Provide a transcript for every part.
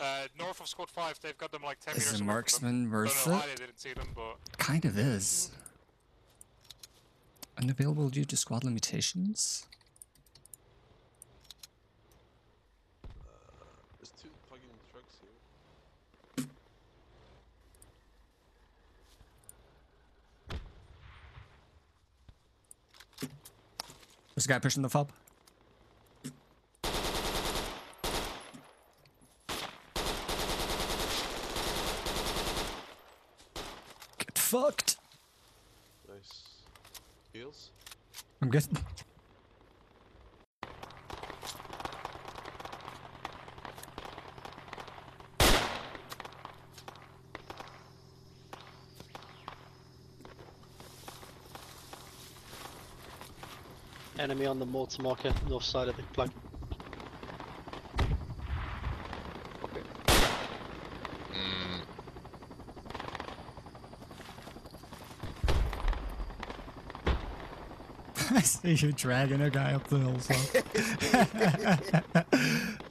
Uh, north of squad 5, they've got them like 10 Is meters a away from them. marksman worth Don't know why it? they didn't see them, but Kind of is. Unavailable due to squad limitations? There's two fucking trucks here. There's a guy pushing the fob. Heals? I'm guessing. Enemy on the mortar marker, north side of the plug. I see you dragging a guy up the hillside.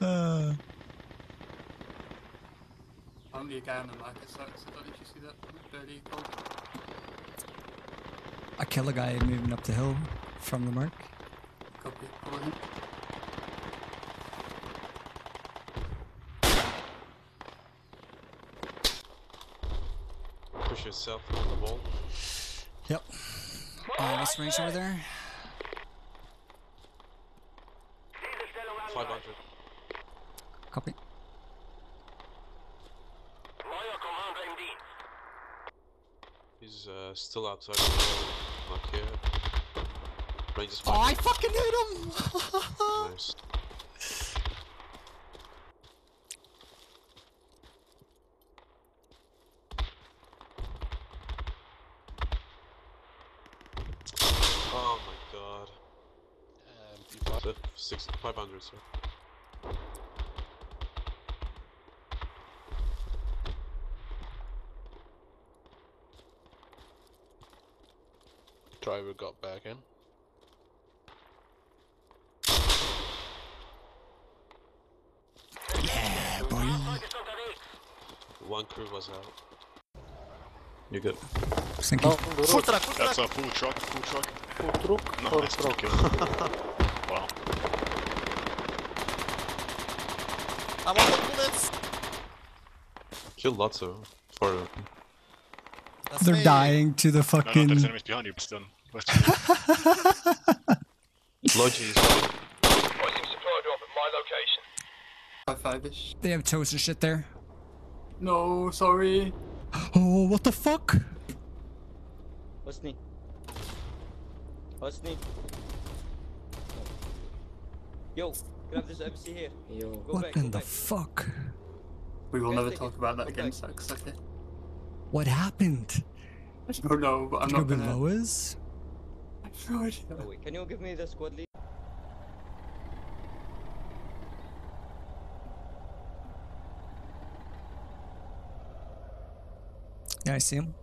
uh, Only a guy on the market site, so did you see that? Dirty gold. I kill a guy moving up the hill from the mark. Copy. Follow him. Push yourself on the wall. Yep. Uh, what's range over there? 500. Copy. He's uh, still outside the wall. Not here. Range is Oh, I fucking hit him! Nice. Oh my god. So, six, 500, sir. driver got back in. Yeah, boy. One crew was out. You're good. Thank you. Full truck, full That's a full truck, full truck. Full truck, No, full that's truck. kill. wow. I'm of bullets. Kill For They're me. dying to the fucking. No, no, there's enemies behind you, supply drop at my location. Five ish. They have tons of shit there. No, sorry. Oh, what the fuck? Hosni. Hosni. Yo, grab this MC here. Yo. Go What back, in go the back. fuck? We will Guys, never talk it. about that Go again, back. Sax. Okay. What happened? I don't know, but I'm Do you know not gonna. below is? I have no idea. Oh, wait, can you give me the squad lead? Yeah, I see him.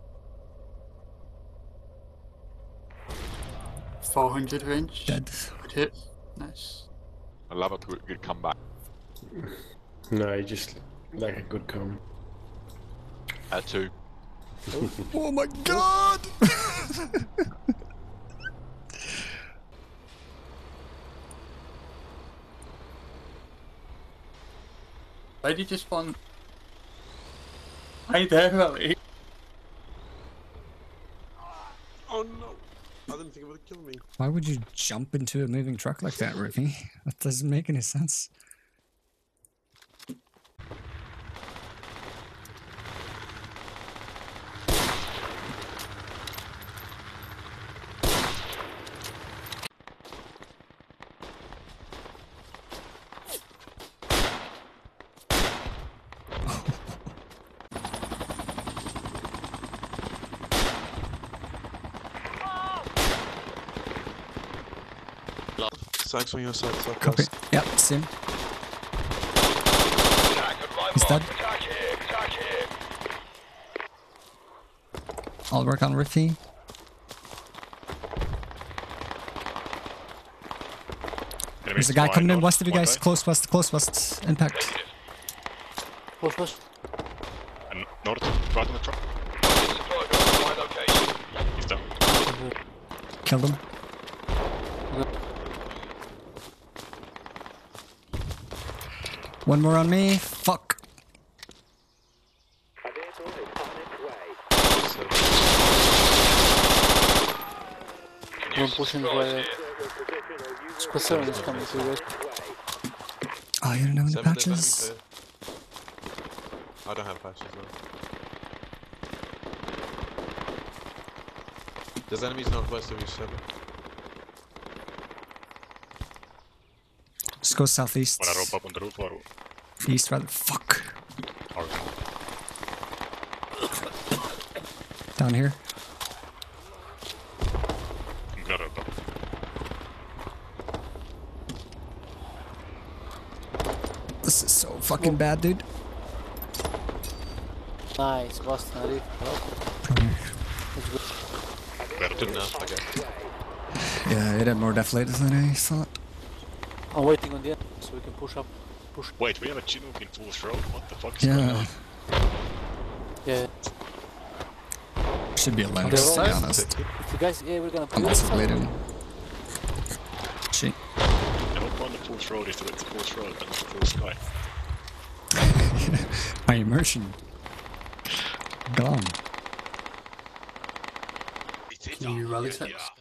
400 range. Dead. Good hit. Nice. I love a good, good comeback. No, you just like a good come. At two. Oh my god! Why did you just spawn? Hi there, Ali. Oh no! I didn't think it would kill me. Why would you jump into a moving truck like that, Ricky? That doesn't make any sense. Sax on your side, Copy. southwest. Yep, see him. He's dead. I'll work on Riffy. There's a guy coming in west of you guys. Close west, close west. Impact. Push, push. And north, right on the truck. He's down. Killed him. One more on me. Fuck. So, One pushing the Squad 7 is coming through guys. Oh, you don't have any patches? I don't have patches though. There's enemies northwest of you, seven. Go southeast. When I rope up on the roof or... East rather. Fuck. or Down here. I'm gonna rope up. This is so fucking bad, dude. Nice, Boston, Arif. Better Good to enough, I guess. Yeah, it had more deflators than I thought. I'm waiting on the end so we can push up. Push. Wait, we have a Chinook in full throat? What the fuck is going Yeah, on? Yeah. should be a land, to all be honest. If you guys, yeah, we're gonna I'm push also up. bleeding. Shit. I hope on the full throat is the full throat and not the full sky. My immersion. Gone. Can you rally text? I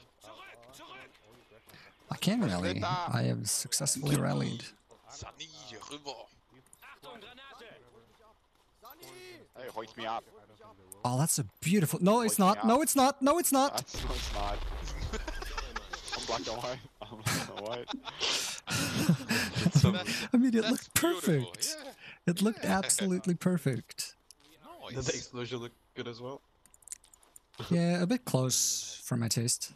can rally. I have successfully rallied. Hey, hoist me up. Oh, that's a beautiful. No, it's not. No, it's not. No, it's not. No, it's not. I'm black and white. I'm black and white. I mean, it looked perfect. It looked absolutely perfect. Did the explosion look good as well? Yeah, a bit close for my taste.